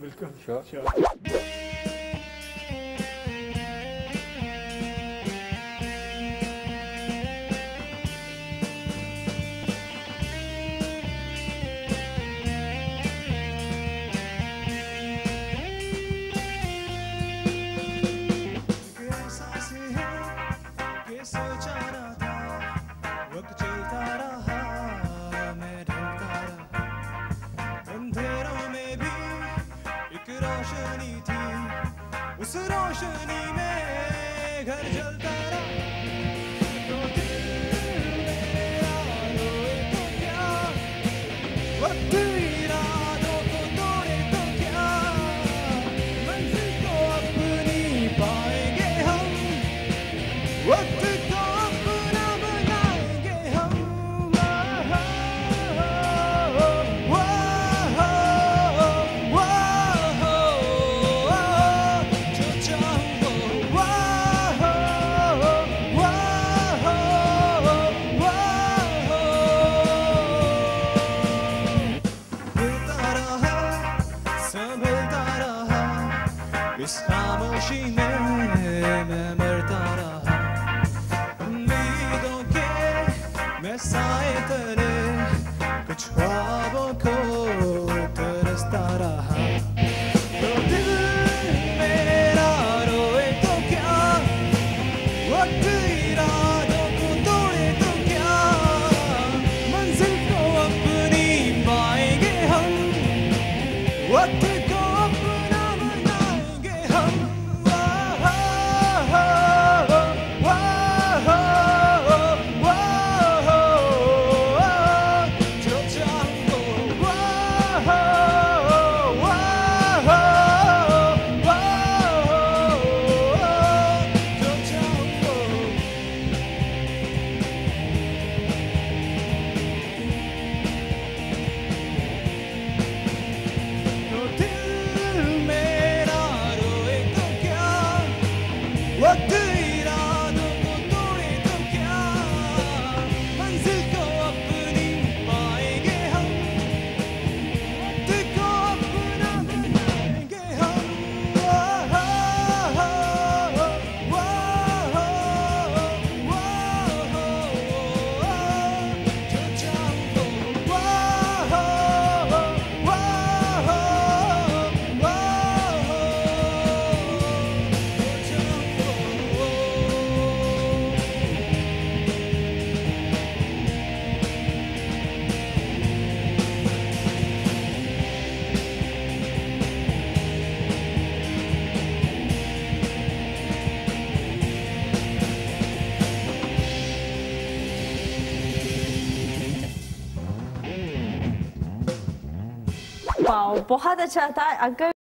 Welcome. Sure. sure. रोशनी थी उस रोशनी में घर जलता इस खामोशी में मैं मरता रहा उम्मीदों के मैं मेरा रोए तो क्या वक्त इरादों को तो क्या मंजिल को अपनी पाएँगे हम वक्त बहुत अच्छा था अगर